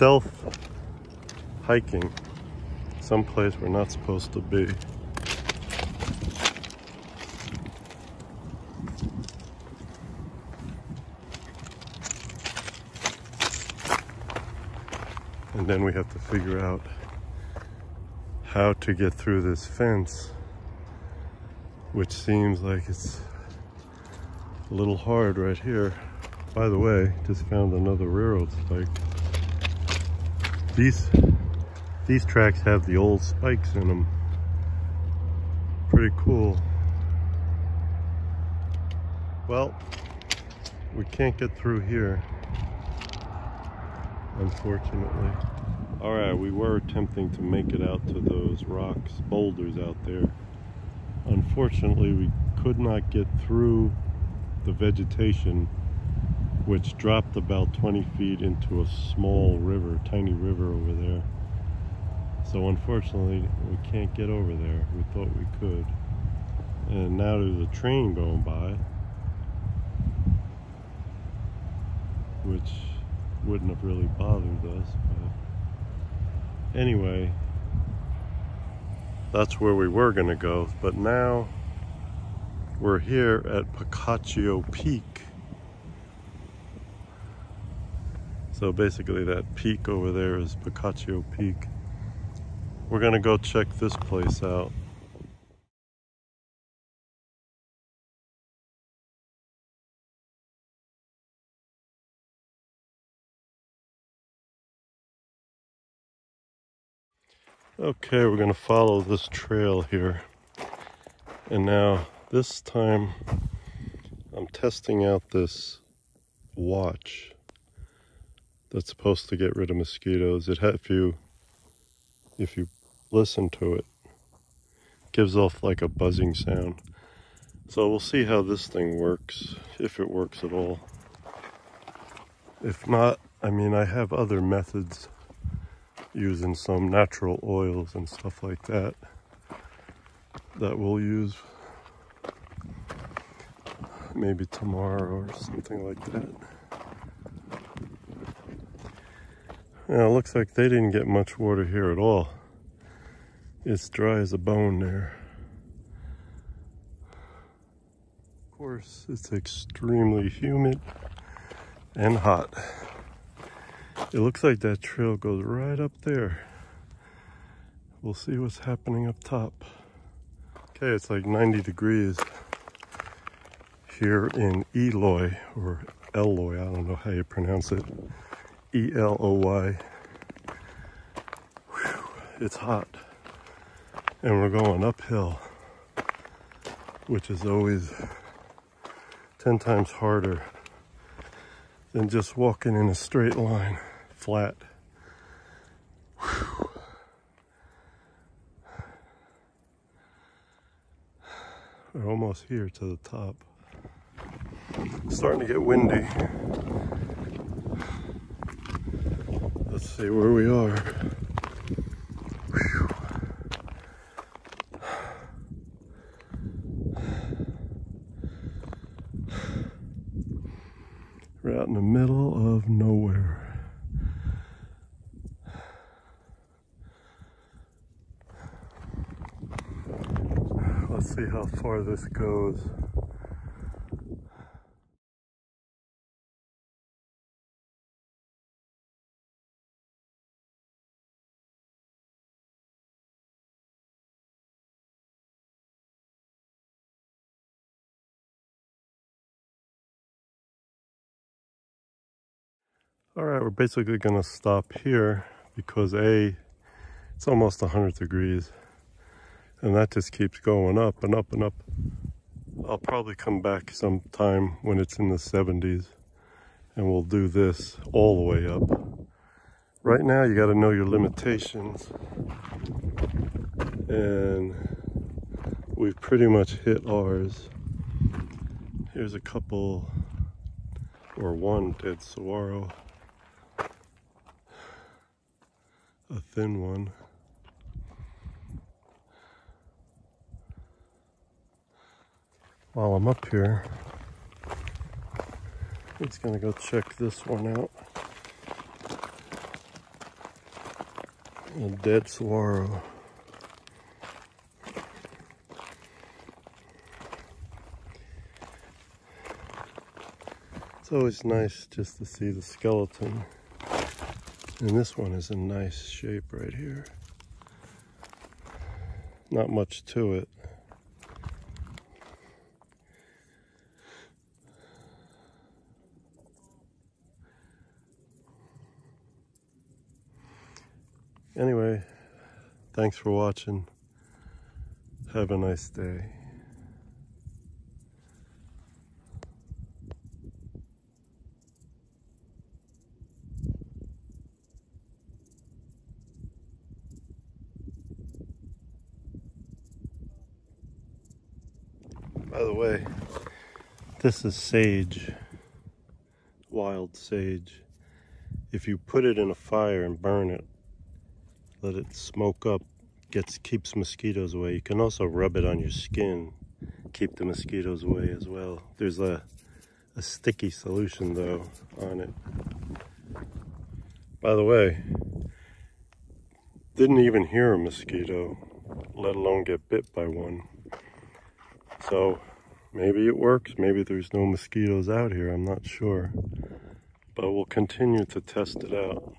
stealth hiking someplace we're not supposed to be. And then we have to figure out how to get through this fence, which seems like it's a little hard right here. By the way, just found another railroad spike. These, these tracks have the old spikes in them. Pretty cool. Well, we can't get through here, unfortunately. All right, we were attempting to make it out to those rocks, boulders out there. Unfortunately, we could not get through the vegetation which dropped about 20 feet into a small river, tiny river over there. So unfortunately, we can't get over there. We thought we could. And now there's a train going by, which wouldn't have really bothered us. But anyway, that's where we were going to go. But now we're here at Picacho Peak. So basically that peak over there is Picacho Peak. We're gonna go check this place out. Okay, we're gonna follow this trail here. And now this time I'm testing out this watch that's supposed to get rid of mosquitoes. It if you if you listen to it, it gives off like a buzzing sound. So we'll see how this thing works, if it works at all. If not, I mean, I have other methods using some natural oils and stuff like that that we'll use maybe tomorrow or something like that. Yeah, it looks like they didn't get much water here at all. It's dry as a bone there. Of course, it's extremely humid and hot. It looks like that trail goes right up there. We'll see what's happening up top. Okay, it's like 90 degrees here in Eloy, or Eloy, I don't know how you pronounce it. E L O Y. It's hot. And we're going uphill, which is always 10 times harder than just walking in a straight line, flat. Whew. We're almost here to the top. It's starting to get windy. See where we are. Whew. We're out in the middle of nowhere. Let's see how far this goes. All right, we're basically gonna stop here because A, it's almost 100 degrees and that just keeps going up and up and up. I'll probably come back sometime when it's in the 70s and we'll do this all the way up. Right now, you gotta know your limitations and we've pretty much hit ours. Here's a couple or one dead saguaro. a thin one. While I'm up here, it's gonna go check this one out. A dead saguaro. It's always nice just to see the skeleton. And this one is in nice shape right here. Not much to it. Anyway, thanks for watching. Have a nice day. By the way, this is sage, wild sage. If you put it in a fire and burn it, let it smoke up, gets keeps mosquitoes away. You can also rub it on your skin, keep the mosquitoes away as well. There's a, a sticky solution though on it. By the way, didn't even hear a mosquito, let alone get bit by one. So maybe it works. Maybe there's no mosquitoes out here. I'm not sure. But we'll continue to test it out.